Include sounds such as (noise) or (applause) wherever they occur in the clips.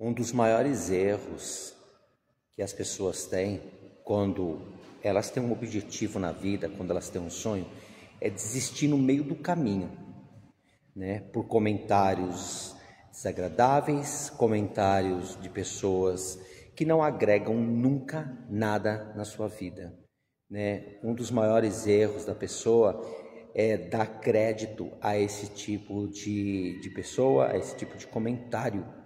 Um dos maiores erros que as pessoas têm quando elas têm um objetivo na vida, quando elas têm um sonho, é desistir no meio do caminho, né? Por comentários desagradáveis, comentários de pessoas que não agregam nunca nada na sua vida, né? Um dos maiores erros da pessoa é dar crédito a esse tipo de, de pessoa, a esse tipo de comentário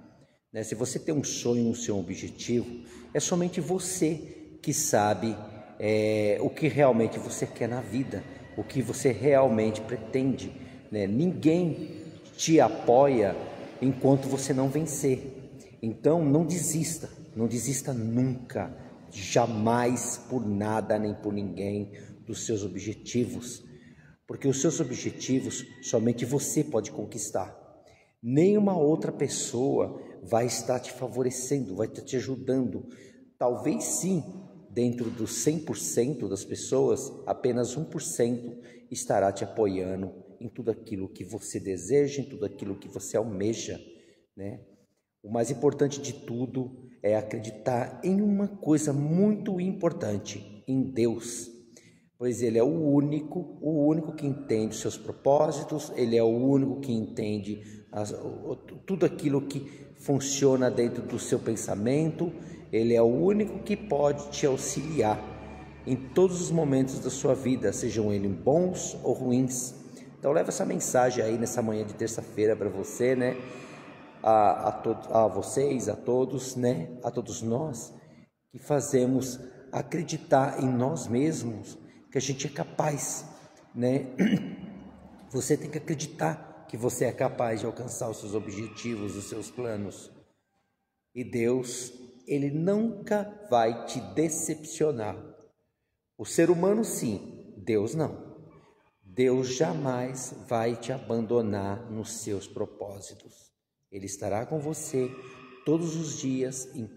né? Se você tem um sonho, um seu objetivo, é somente você que sabe é, o que realmente você quer na vida, o que você realmente pretende. Né? Ninguém te apoia enquanto você não vencer. Então, não desista, não desista nunca, jamais por nada nem por ninguém dos seus objetivos, porque os seus objetivos somente você pode conquistar. Nenhuma outra pessoa vai estar te favorecendo, vai estar te ajudando. Talvez sim, dentro dos 100% das pessoas, apenas 1% estará te apoiando em tudo aquilo que você deseja, em tudo aquilo que você almeja, né? O mais importante de tudo é acreditar em uma coisa muito importante, em Deus. Pois ele é o único, o único que entende os seus propósitos, ele é o único que entende as, tudo aquilo que funciona dentro do seu pensamento, ele é o único que pode te auxiliar em todos os momentos da sua vida, sejam eles bons ou ruins. Então leva essa mensagem aí nessa manhã de terça-feira para você, né? A, a, a vocês, a todos, né? A todos nós que fazemos acreditar em nós mesmos, que a gente é capaz, né? (clears throat) Você tem que acreditar que você é capaz de alcançar os seus objetivos, os seus planos. E Deus, ele nunca vai te decepcionar. O ser humano sim, Deus não. Deus jamais vai te abandonar nos seus propósitos. Ele estará com você todos os dias, em